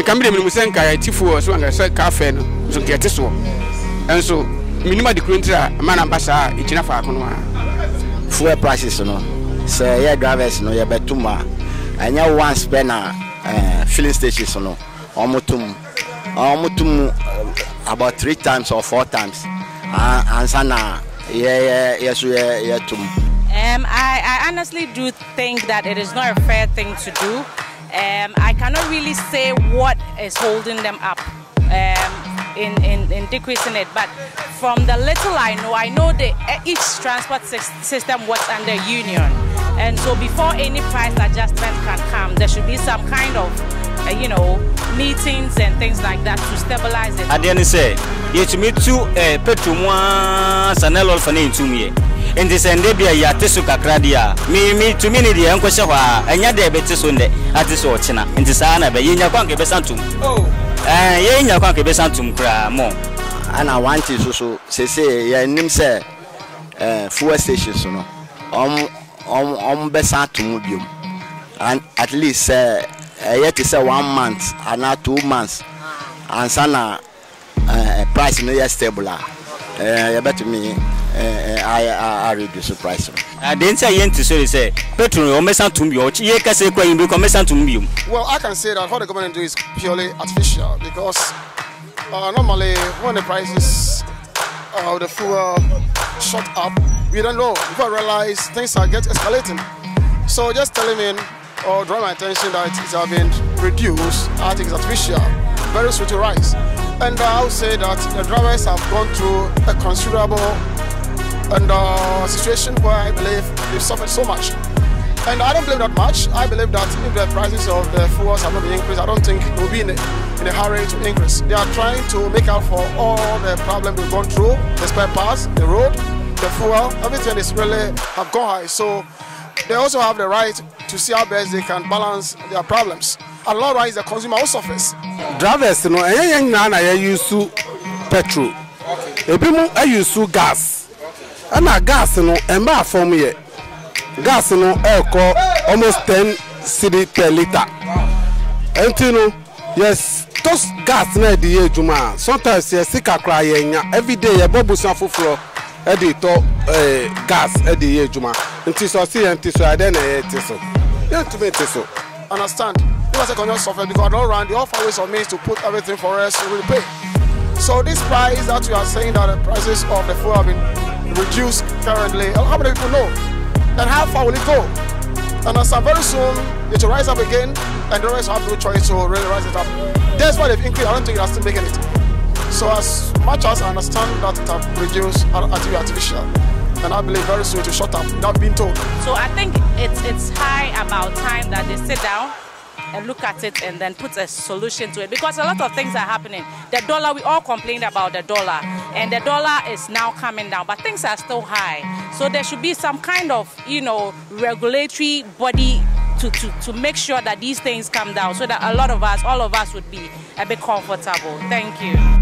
nka mi de mi sɛ nka yɛ ti so nka sɛ kaa fɛ no nso nka yɛte soɔ ɛnso minim adi kuro ntira ama na mba saa egyina faako no a. fuel prices no sɛ yɛ drivers no yɛbɛto mu a ɛnyɛ once pɛ na uh, filling stations no ɔmo to mu ɔmo about three times or four times uh, ansa na yɛ yɛ yɛ so yɛ yɛ to. Um, I, I honestly do think that it is not a fair thing to do. Um, I cannot really say what is holding them up um, in, in, in decreasing it, but from the little I know, I know that each transport system works under union. And so before any price adjustment can come, there should be some kind of, uh, you know, meetings and things like that to stabilize it. eh, petrol yɛ nti sɛ ndɛ bi a yɛate so kakra deɛ a me tumi ne deɛ ɛnkɔhyɛ hɔ a ɛnya dɛ ɛbɛte so ndɛ ate so ɔkyena nti saa na bɛ yɛnya kwan ka ɛbɛsa ntom Eh, yɛnya kwan ka ɛbɛsa ntom koraa mɔ ana wanti so so sese yɛnim sɛ fuel stations no ɔmo ɔmo ɔmo bɛsan ato mu biom and at least sɛ ɛyɛ te sɛ one month anaa two months. Ansa na uh, price no yɛ stable a uh, yɛbɛtumi uh, a reduce price no. adeɛ nti a yɛnti so de sɛ petrol ɔmɛsa ntom bio yɛ kasa kɔ yi bi kɔ ɔmɛsa ntom biom Well, I can say that what the government do is purely artificial because uh, normally when the prices of the fuel shot up, we don't know. Before I realize things are get escalating. So just telling me or drawing my attention that it has been reduced, I think it's artificial. Very soon to rise. And uh, I would say that the drivers have gone through a considerable and uh, situation where I believe they've suffered so much. And I don't blame that much. I believe that if the prices of the fuels have not been increased, I don't think they will be in a, in a hurry to increase. They are trying to make up for all the problems we've gone through, the spare parts, the road, the fuel, everything is really have gone high. So they also have the right to see how best they can balance their problems. And likewise, the consumer also suffers. drivers no ɛyɛ yɛn nyinaa na yɛyusu petrol ebi mu eh, ayusu gas ɛna gas no ɛmba afɔm yɛ gas no ɛrekɔ almost ten cedi per litre ɛnti no yɛs tos gas na ɛde yɛ adwuma sometimes yɛsi kakra yɛnya everyday yɛbɔ busua foforɔ ɛde tɔ ɛɛ gas ɛde yɛ adwuma nti sɛ ɔsi yɛn ti so adeɛ na yɛ ti so yɛntumi ti so. understand. People say can suffer because all around they offer ways of means to put everything for us to really pay. So this price that you are saying that the prices of the fuel have been reduced currently, how many people know? And how far will it go? And I as very soon it will rise up again and the rest have no choice to really rise it up. That's why they've increased. I don't think they're still making it. So as much as I understand that it have reduced artificial, and I believe very soon it will shut up without being told. So I think it's it's high about time that they sit down and look at it and then put a solution to it because a lot of things are happening. The dollar, we all complained about the dollar, and the dollar is now coming down, but things are still high. So there should be some kind of you know regulatory body to, to, to make sure that these things come down so that a lot of us, all of us would be a bit comfortable. Thank you.